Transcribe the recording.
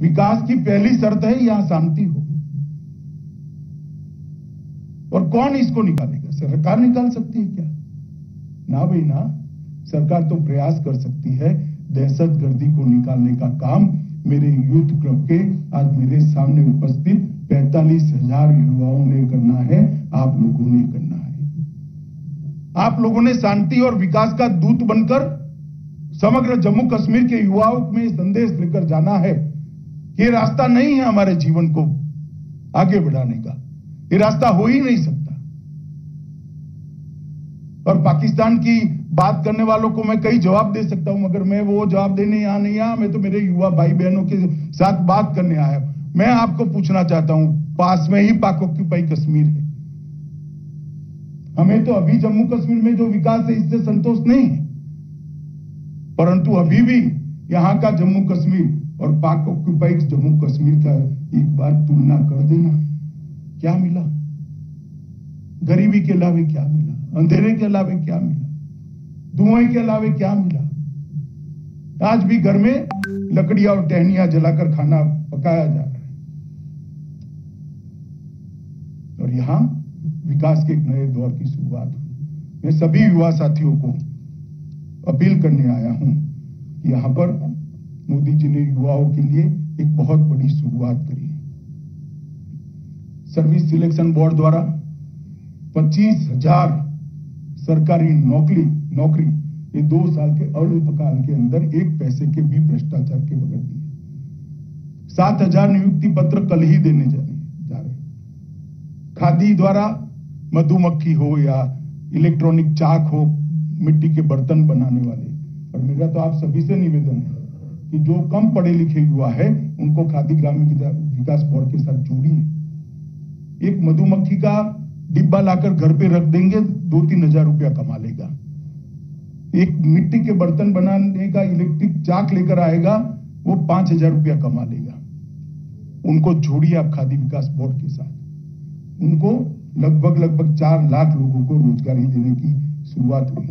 विकास की पहली शर्त है, यहाँ शांति हो। और कौन इसको निकालेगा? सरकार निकाल सकती है क्या? ना भाई, ना। सरकार तो प्रयास कर सकती है दहशत गर्दी को निकालने का काम। मेरे यूथ क्लब के आज मेरे सामने उपस्थित पैतालीस हज़ार युवाओं ने करना है, आप लोगों ने करना है। आप लोगों ने शांति और विकास का दूत बनकर समग्र जम्मू कश्मीर के युवाओं में संदेश लेकर जाना है। ये रास्ता नहीं है हमारे जीवन को आगे बढ़ाने का। ये रास्ता हो ही नहीं सकता। और पाकिस्तान की बात करने वालों को मैं कई जवाब दे सकता हूँ, मगर मैं वो जवाब देने यहाँ नहीं आया। मैं तो मेरे युवा भाई बहनों के साथ बात करने आया मैं आपको पूछना चाहता हूँ, पास में ही पाक ऑक्यूपाई कश्मीर है। हमें तो अभी जम्मू कश्मीर में जो विकास है, इससे संतोष नहीं है। परंतु अभी भी यहाँ का जम्मू कश्मीर पाक ऑक्यूपाई जम्मू कश्मीर का एक बार तुलना कर देना। क्या मिला? गरीबी के अलावे क्या मिला? अंधेरे के अलावे क्या मिला? धुएँ के अलावे क्या मिला? आज भी घर में लकड़ियाँ और टहनियाँ जलाकर खाना पकाया जा रहा है। और यहाँ विकास के एक नए दौर की शुरुआत हुई। मैं सभी युवा साथियों को अपील करने आया हूँ कि यहाँ पर मोदी जी ने युवाओं के लिए एक बहुत बड़ी शुरुआत करी है। सर्विस सिलेक्शन बोर्ड द्वारा पच्चीस हज़ार सरकारी नौकरी नौकरी, ये दो साल के अल्पकाल के अंदर एक पैसे के भी भ्रष्टाचार के बगैर दिए सात हज़ार नियुक्ति पत्र कल ही देने जाने जा रहे खादी द्वारा मधुमक्खी हो या इलेक्ट्रॉनिक चाक हो, मिट्टी के बर्तन बनाने वाले। और मेरा तो आप सभी से निवेदन है कि जो कम पढ़े लिखे युवा है, उनको खादी ग्रामीण विकास बोर्ड के साथ जोड़िए। एक मधुमक्खी का डिब्बा लाकर घर पे रख देंगे दो तीन हज़ार रुपया कमा लेगा। एक मिट्टी के बर्तन बनाने का इलेक्ट्रिक चाक लेकर आएगा, वो पाँच हज़ार रुपया कमा लेगा। उनको जोड़िए आप खादी विकास बोर्ड के साथ। उनको लगभग लगभग चार लाख लोगों को रोजगारी देने की शुरुआत हुई।